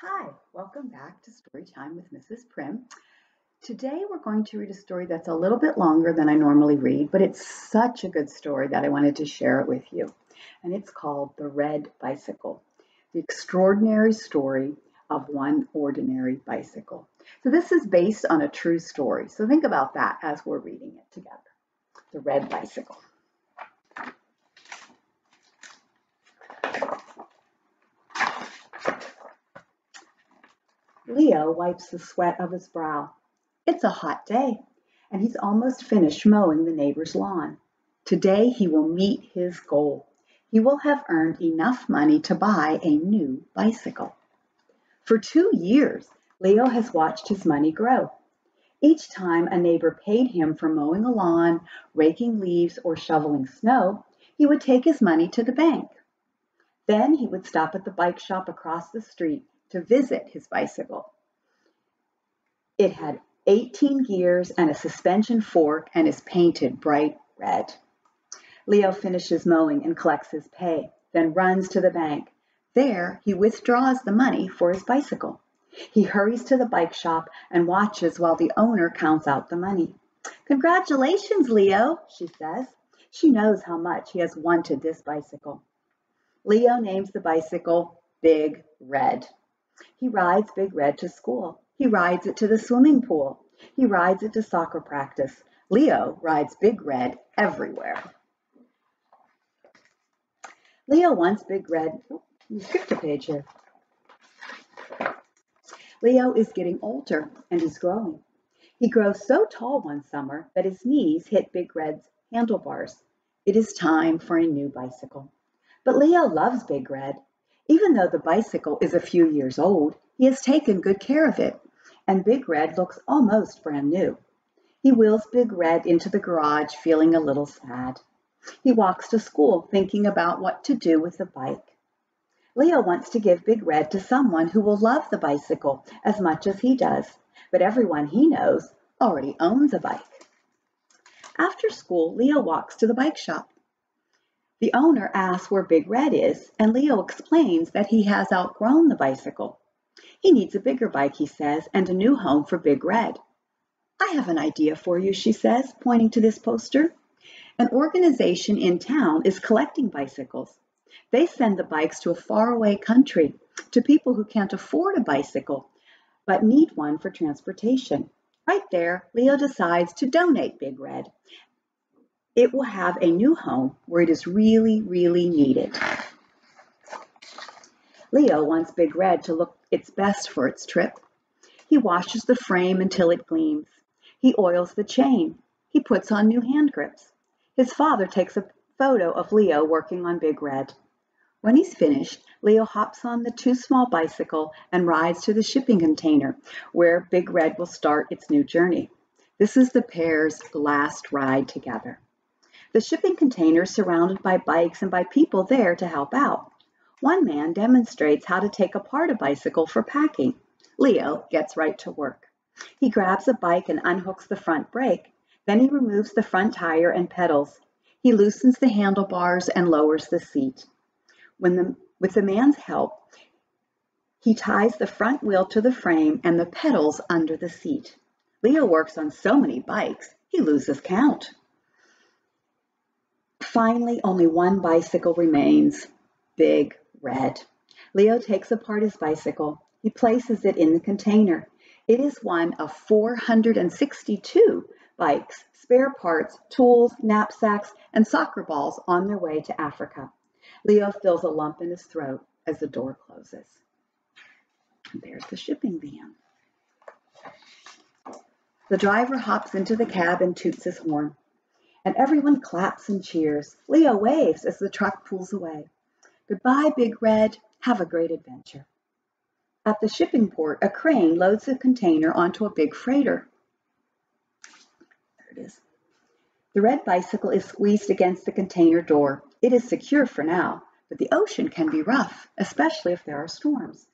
Hi, welcome back to Storytime with Mrs. Primm. Today we're going to read a story that's a little bit longer than I normally read, but it's such a good story that I wanted to share it with you. And it's called The Red Bicycle, the extraordinary story of one ordinary bicycle. So this is based on a true story. So think about that as we're reading it together. The Red Bicycle. Leo wipes the sweat of his brow. It's a hot day, and he's almost finished mowing the neighbor's lawn. Today he will meet his goal. He will have earned enough money to buy a new bicycle. For two years, Leo has watched his money grow. Each time a neighbor paid him for mowing a lawn, raking leaves, or shoveling snow, he would take his money to the bank. Then he would stop at the bike shop across the street to visit his bicycle. It had 18 gears and a suspension fork and is painted bright red. Leo finishes mowing and collects his pay, then runs to the bank. There, he withdraws the money for his bicycle. He hurries to the bike shop and watches while the owner counts out the money. Congratulations, Leo, she says. She knows how much he has wanted this bicycle. Leo names the bicycle Big Red. He rides Big Red to school. He rides it to the swimming pool. He rides it to soccer practice. Leo rides Big Red everywhere. Leo wants Big Red. Oh, skipped a page here. Leo is getting older and is growing. He grows so tall one summer that his knees hit Big Red's handlebars. It is time for a new bicycle. But Leo loves Big Red. Even though the bicycle is a few years old, he has taken good care of it, and Big Red looks almost brand new. He wheels Big Red into the garage feeling a little sad. He walks to school thinking about what to do with the bike. Leo wants to give Big Red to someone who will love the bicycle as much as he does, but everyone he knows already owns a bike. After school, Leo walks to the bike shop. The owner asks where Big Red is, and Leo explains that he has outgrown the bicycle. He needs a bigger bike, he says, and a new home for Big Red. I have an idea for you, she says, pointing to this poster. An organization in town is collecting bicycles. They send the bikes to a faraway country, to people who can't afford a bicycle, but need one for transportation. Right there, Leo decides to donate Big Red it will have a new home where it is really, really needed. Leo wants Big Red to look its best for its trip. He washes the frame until it gleams. He oils the chain. He puts on new hand grips. His father takes a photo of Leo working on Big Red. When he's finished, Leo hops on the too small bicycle and rides to the shipping container where Big Red will start its new journey. This is the pair's last ride together. The shipping container surrounded by bikes and by people there to help out. One man demonstrates how to take apart a bicycle for packing. Leo gets right to work. He grabs a bike and unhooks the front brake. Then he removes the front tire and pedals. He loosens the handlebars and lowers the seat. When the, with the man's help, he ties the front wheel to the frame and the pedals under the seat. Leo works on so many bikes, he loses count. Finally, only one bicycle remains, Big Red. Leo takes apart his bicycle. He places it in the container. It is one of 462 bikes, spare parts, tools, knapsacks, and soccer balls on their way to Africa. Leo feels a lump in his throat as the door closes. There's the shipping van. The driver hops into the cab and toots his horn and everyone claps and cheers. Leo waves as the truck pulls away. Goodbye, Big Red. Have a great adventure. At the shipping port, a crane loads the container onto a big freighter. There it is. The red bicycle is squeezed against the container door. It is secure for now, but the ocean can be rough, especially if there are storms.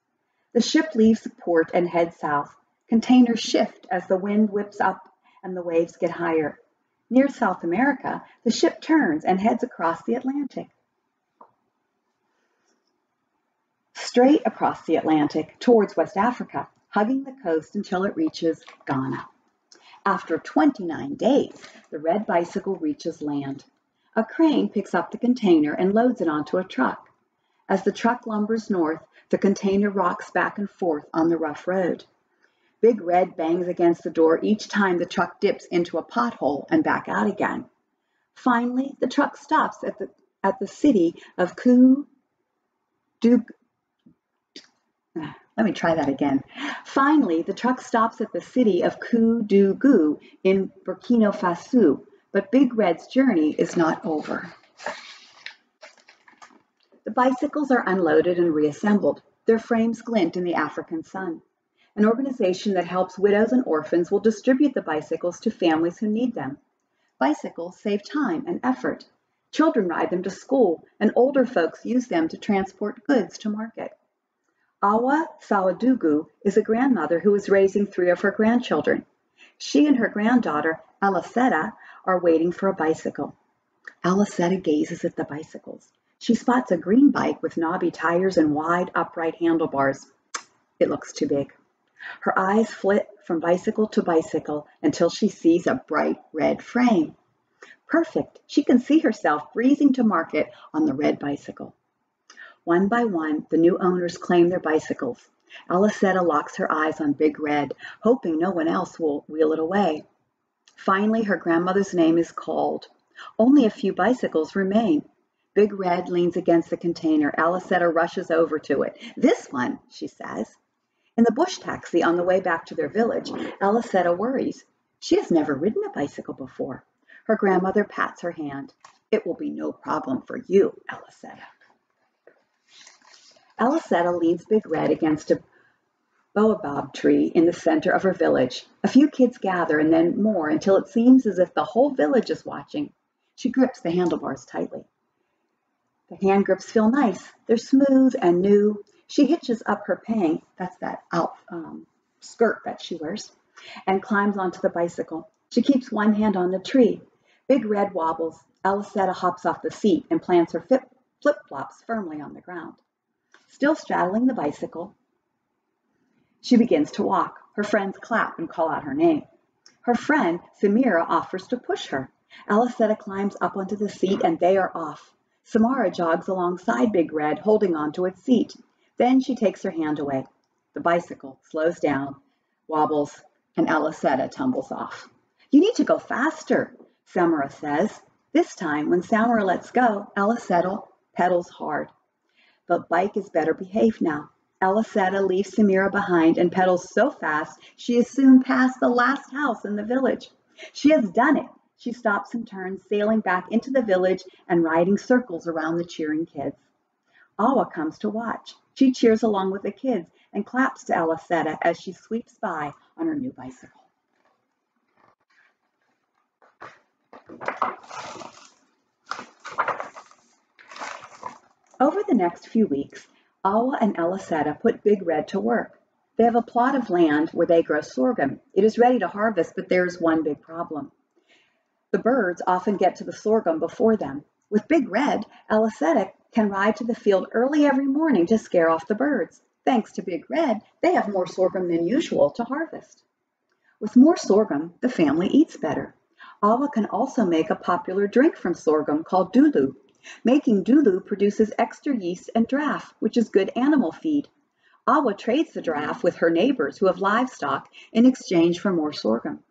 The ship leaves the port and heads south. Containers shift as the wind whips up and the waves get higher. Near South America, the ship turns and heads across the Atlantic. straight across the Atlantic towards West Africa, hugging the coast until it reaches Ghana. After 29 days, the red bicycle reaches land. A crane picks up the container and loads it onto a truck. As the truck lumbers north, the container rocks back and forth on the rough road. Big Red bangs against the door each time the truck dips into a pothole and back out again. Finally, the truck stops at the, at the city of Ku Dug. Let me try that again. Finally, the truck stops at the city of Koudougou in Burkina Faso, but Big Red's journey is not over. The bicycles are unloaded and reassembled. Their frames glint in the African sun. An organization that helps widows and orphans will distribute the bicycles to families who need them. Bicycles save time and effort. Children ride them to school, and older folks use them to transport goods to market. Awa Sawadogo is a grandmother who is raising three of her grandchildren. She and her granddaughter, Alisetta, are waiting for a bicycle. Alisetta gazes at the bicycles. She spots a green bike with knobby tires and wide upright handlebars. It looks too big. Her eyes flit from bicycle to bicycle until she sees a bright red frame. Perfect. She can see herself breezing to market on the red bicycle. One by one, the new owners claim their bicycles. Alisetta locks her eyes on Big Red, hoping no one else will wheel it away. Finally, her grandmother's name is called. Only a few bicycles remain. Big Red leans against the container. Alisetta rushes over to it. This one, she says. In the bush taxi on the way back to their village, Alisetta oh, worries. She has never ridden a bicycle before. Her grandmother pats her hand. It will be no problem for you, Alisetta. Alisetta leads Big Red against a baobab tree in the center of her village. A few kids gather and then more until it seems as if the whole village is watching. She grips the handlebars tightly. The hand grips feel nice. They're smooth and new. She hitches up her pagne, that's that out, um, skirt that she wears, and climbs onto the bicycle. She keeps one hand on the tree. Big Red wobbles. Alisetta hops off the seat and plants her flip-flops firmly on the ground. Still straddling the bicycle, she begins to walk. Her friends clap and call out her name. Her friend, Samira, offers to push her. Alisetta climbs up onto the seat and they are off. Samara jogs alongside Big Red, holding onto its seat. Then she takes her hand away. The bicycle slows down, wobbles, and Alisetta tumbles off. You need to go faster, Samara says. This time, when Samara lets go, Alisetta pedals hard. But Bike is better behaved now. Alisetta leaves Samira behind and pedals so fast she is soon past the last house in the village. She has done it. She stops and turns, sailing back into the village and riding circles around the cheering kids. Awa comes to watch. She cheers along with the kids and claps to Alisetta as she sweeps by on her new bicycle. Over the next few weeks, Awa and Alisetta put Big Red to work. They have a plot of land where they grow sorghum. It is ready to harvest, but there's one big problem. The birds often get to the sorghum before them. With Big Red, Alisetta can ride to the field early every morning to scare off the birds. Thanks to Big Red, they have more sorghum than usual to harvest. With more sorghum, the family eats better. Awa can also make a popular drink from sorghum called dolo. Making dolo produces extra yeast and draff, which is good animal feed. Awa trades the draff with her neighbors who have livestock in exchange for more sorghum.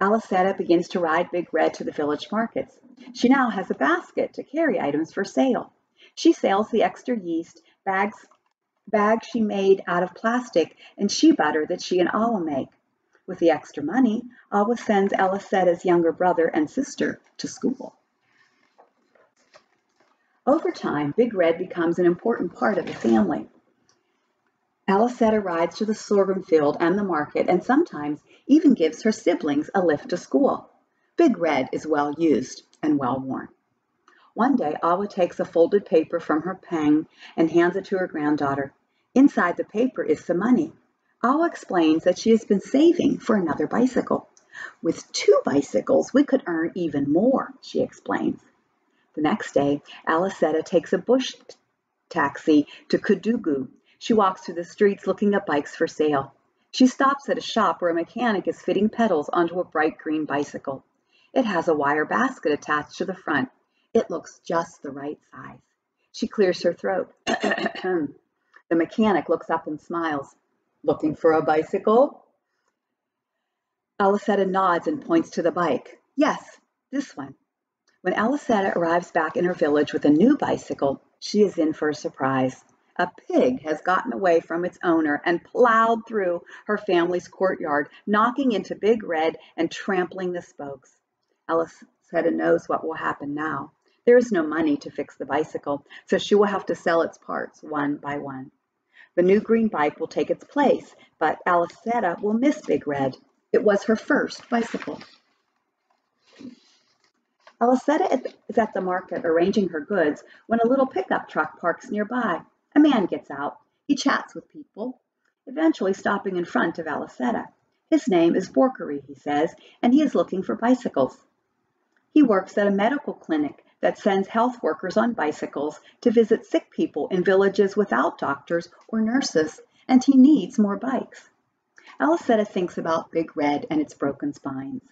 Alisetta begins to ride Big Red to the village markets. She now has a basket to carry items for sale. She sells the extra yeast, bags, bags she made out of plastic, and shea butter that she and Awa make. With the extra money, Awa sends Alisetta's younger brother and sister to school. Over time, Big Red becomes an important part of the family. Alisetta rides to the sorghum field and the market and sometimes even gives her siblings a lift to school. Big Red is well used and well worn. One day, Awa takes a folded paper from her pagne and hands it to her granddaughter. Inside the paper is some money. Awa explains that she has been saving for another bicycle. With two bicycles, we could earn even more, she explains. The next day, Alisetta takes a bush taxi to Koudougou. She walks through the streets looking at bikes for sale. She stops at a shop where a mechanic is fitting pedals onto a bright green bicycle. It has a wire basket attached to the front. It looks just the right size. She clears her throat. the mechanic looks up and smiles. Looking for a bicycle? Alisetta nods and points to the bike. Yes, this one. When Alisetta arrives back in her village with a new bicycle, she is in for a surprise. A pig has gotten away from its owner and plowed through her family's courtyard, knocking into Big Red and trampling the spokes. Alisetta knows what will happen now. There is no money to fix the bicycle, so she will have to sell its parts one by one. The new green bike will take its place, but Alisetta will miss Big Red. It was her first bicycle. Alisetta is at the market arranging her goods when a little pickup truck parks nearby. A man gets out. He chats with people, eventually stopping in front of Alisetta. His name is Borkery, he says, and he is looking for bicycles. He works at a medical clinic that sends health workers on bicycles to visit sick people in villages without doctors or nurses, and he needs more bikes. Alisetta thinks about Big Red and its broken spines.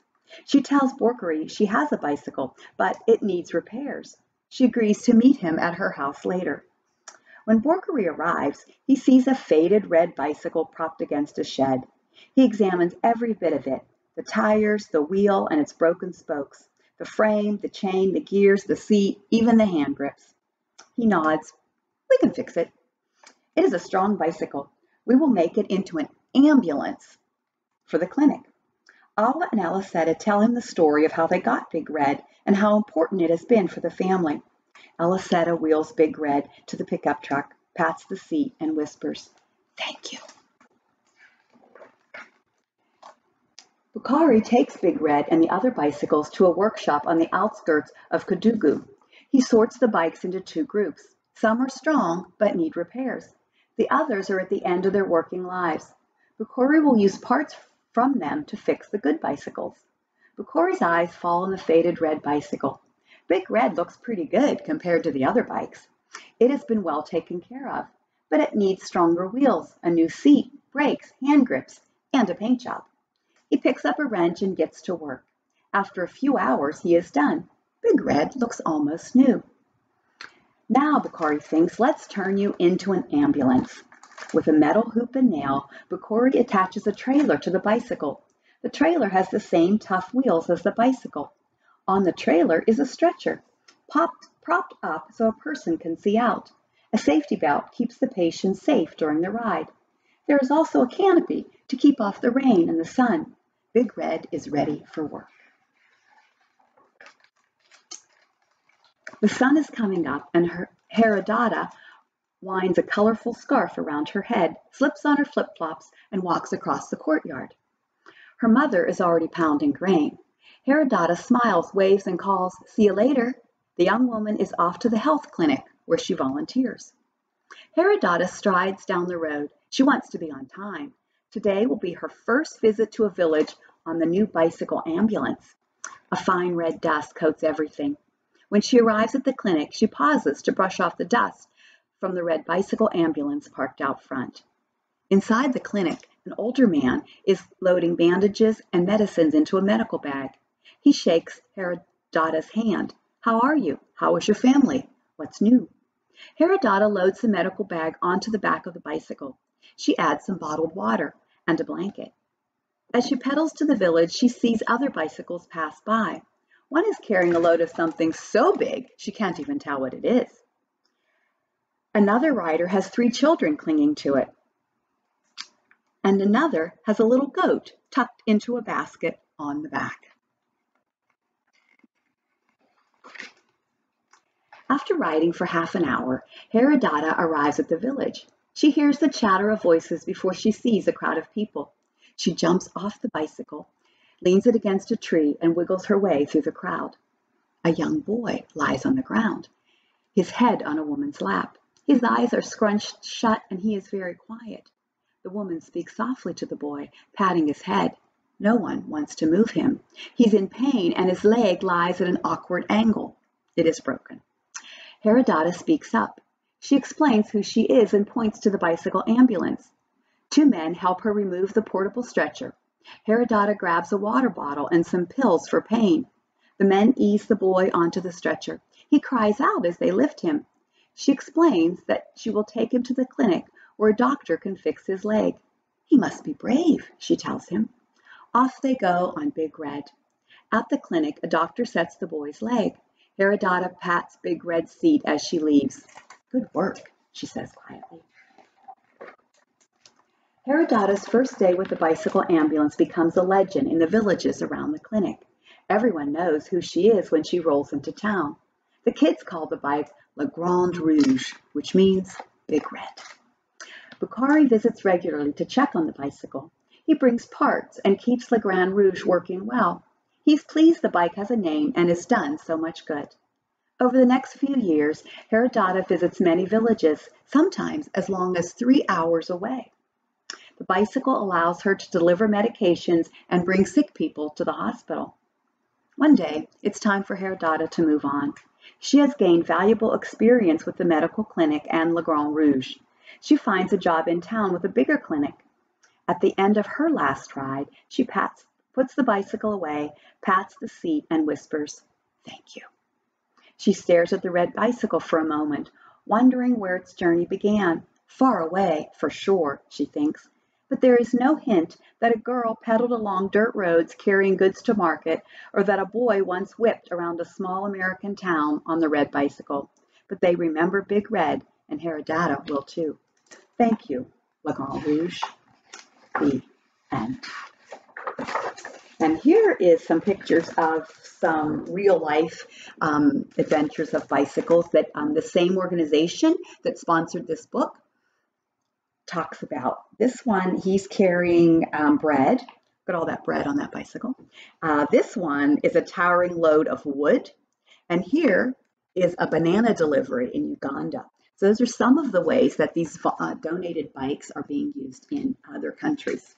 She tells Borkery she has a bicycle, but it needs repairs. She agrees to meet him at her house later. When Borkery arrives, he sees a faded red bicycle propped against a shed. He examines every bit of it the tires, the wheel, and its broken spokes, the frame, the chain, the gears, the seat, even the hand grips. He nods. We can fix it. It is a strong bicycle. We will make it into an ambulance for the clinic. Awa and Alisetta tell him the story of how they got Big Red and how important it has been for the family. Alisetta wheels Big Red to the pickup truck, pats the seat, and whispers, Thank you. Boukary takes Big Red and the other bicycles to a workshop on the outskirts of Koudougou. He sorts the bikes into two groups. Some are strong but need repairs. The others are at the end of their working lives. Boukary will use parts from them to fix the good bicycles. Boukary's eyes fall on the faded red bicycle. Big Red looks pretty good compared to the other bikes. It has been well taken care of, but it needs stronger wheels, a new seat, brakes, hand grips, and a paint job. He picks up a wrench and gets to work. After a few hours, he is done. Big Red looks almost new. Now, Boukary thinks, let's turn you into an ambulance. With a metal hoop and nail, Boukary attaches a trailer to the bicycle. The trailer has the same tough wheels as the bicycle. On the trailer is a stretcher, popped, propped up so a person can see out. A safety belt keeps the patient safe during the ride. There is also a canopy to keep off the rain and the sun. Big Red is ready for work. The sun is coming up and her winds a colorful scarf around her head, slips on her flip-flops, and walks across the courtyard. Her mother is already pounding grain. Haridata smiles, waves, and calls, See you later. The young woman is off to the health clinic where she volunteers. Haridata strides down the road. She wants to be on time. Today will be her first visit to a village on the new bicycle ambulance. A fine red dust coats everything. When she arrives at the clinic, she pauses to brush off the dust from the red bicycle ambulance parked out front. Inside the clinic, an older man is loading bandages and medicines into a medical bag. He shakes Haridata's hand. How are you? How is your family? What's new? Haridata loads the medical bag onto the back of the bicycle. She adds some bottled water and a blanket. As she pedals to the village, she sees other bicycles pass by. One is carrying a load of something so big she can't even tell what it is. Another rider has three children clinging to it. And another has a little goat tucked into a basket on the back. After riding for half an hour, Haridata arrives at the village. She hears the chatter of voices before she sees a crowd of people. She jumps off the bicycle, leans it against a tree, and wiggles her way through the crowd. A young boy lies on the ground, his head on a woman's lap. His eyes are scrunched shut and he is very quiet. The woman speaks softly to the boy, patting his head. No one wants to move him. He's in pain and his leg lies at an awkward angle. It is broken. Haridata speaks up. She explains who she is and points to the bicycle ambulance. Two men help her remove the portable stretcher. Haridata grabs a water bottle and some pills for pain. The men ease the boy onto the stretcher. He cries out as they lift him. She explains that she will take him to the clinic where a doctor can fix his leg. He must be brave, she tells him. Off they go on Big Red. At the clinic, a doctor sets the boy's leg. Haridata pats Big Red's seat as she leaves. Good work, she says quietly. Haridata's first day with the bicycle ambulance becomes a legend in the villages around the clinic. Everyone knows who she is when she rolls into town. The kids call the bike La Grande Rouge, which means Big Red. Boukary visits regularly to check on the bicycle. He brings parts and keeps La Grande Rouge working well. He's pleased the bike has a name and has done so much good. Over the next few years, Haridata visits many villages, sometimes as long as three hours away. The bicycle allows her to deliver medications and bring sick people to the hospital. One day, it's time for Haridata to move on. She has gained valuable experience with the medical clinic and La Grande Rouge. She finds a job in town with a bigger clinic. At the end of her last ride, she pats, puts the bicycle away, pats the seat, and whispers, Thank you. She stares at the red bicycle for a moment, wondering where its journey began. Far away, for sure, she thinks, but there is no hint that a girl pedaled along dirt roads carrying goods to market, or that a boy once whipped around a small American town on the red bicycle. But they remember Big Red, and Haridata will too. Thank you, Le Grand Rouge. The end. And here is some pictures of some real life um, adventures of bicycles that um, the same organization that sponsored this book talks about. This one, he's carrying um, bread. Got all that bread on that bicycle. Uh, this one is a towering load of wood. And here is a banana delivery in Uganda. So those are some of the ways that these uh, donated bikes are being used in other countries.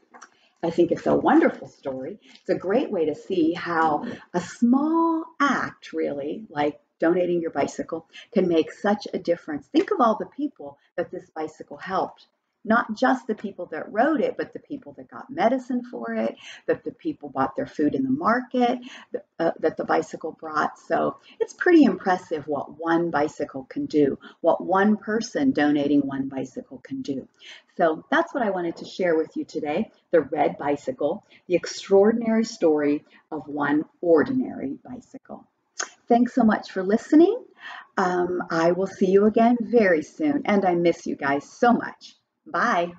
I think it's a wonderful story. It's a great way to see how a small act, really, like donating your bicycle, can make such a difference. Think of all the people that this bicycle helped not just the people that wrote it, but the people that got medicine for it, that the people bought their food in the market, uh, that the bicycle brought. So it's pretty impressive what one bicycle can do, what one person donating one bicycle can do. So that's what I wanted to share with you today the red bicycle, the extraordinary story of one ordinary bicycle. Thanks so much for listening. Um, I will see you again very soon, and I miss you guys so much. Bye.